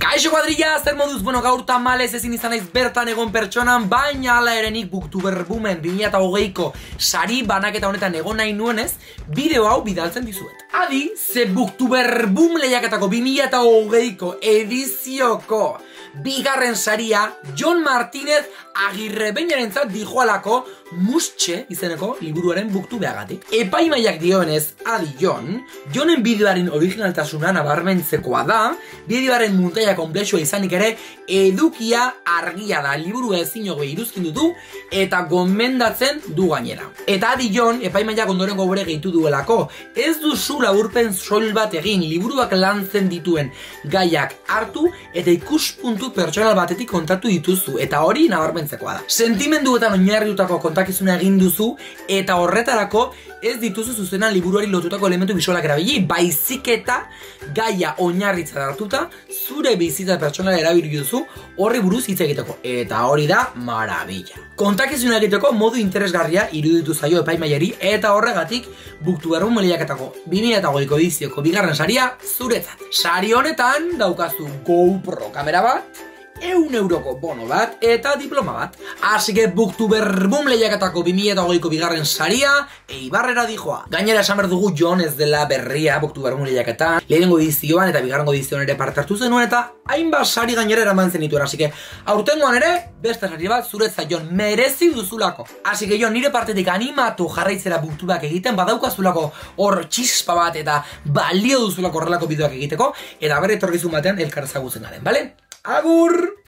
Kaixo kuadrilla, zer moduz, bueno, gaur tamales ezin izan naiz bertan egon pertsonan, baina ala erenik Booktuber Boomen 2008ko sari banaketa honetan egon nahi nuenez, bideo hau bidaltzen dizuet. Adi, ze Booktuber Boom lehiaketako 2008ko edizioko bigarren saria John Martinez agirre bainarentzat dijoalako mustxe izeneko liburuaren buktu behagatik. Epaimaiak dioenez, adi John, Johnen bideoaren originaltasuna nabarmentzekoa da, bideoaren muntaia komplexua izanik ere, edukia argia da, liburu ezin jogo iruzkin dutu, eta gomendatzen du gainera. Eta adi John, epaimaiak ondoren gobere gehitu duelako, ez duzu laburpen soil bat egin, liburuak lantzen dituen gaiak hartu, eta ikuspuntu pertsonal batetik kontatu dituzu, eta hori nabarmentzekoa da. Sentimenduetan oinarriutako kontakizuna egin duzu, eta horretarako ez dituzu zuzena liburuari lotutako elementu bisualak erabili, baizik eta gaia oinarritza hartuta zure bizitza pertsonala erabili duzu horri buruz hitz egiteko. Eta hori da marabila. Kontakizuna egiteko modu interesgarria iruditu zaio epaimaiari eta horregatik buktu errun meliaketako 2008ko edizioko bigarren saria zuretzat. Sari honetan daukazu GoPro kamera bat, eun euroko bono bat eta diploma bat. Así que booktuber boom lehiaketako 2008ko bigarren saria, eibarrera dijoa. Gainera esan behar dugu John ez dela berria booktuber boom lehiaketan, lehenengo edizioan eta bigarrengo edizioan ere parte hartu zenuen eta hainbat sari gainera eraman zenituen. Que aurtengoan ere, beste sari bat zuretza John merezi duzulako. Así que John nire partetik animatu jarraitzera booktubak egiten, badaukazulako hor txispa bat eta balio duzulako horrelako bideoak egiteko, eta bere etorkizun batean elkar ezagutzen garen, bale? Agur!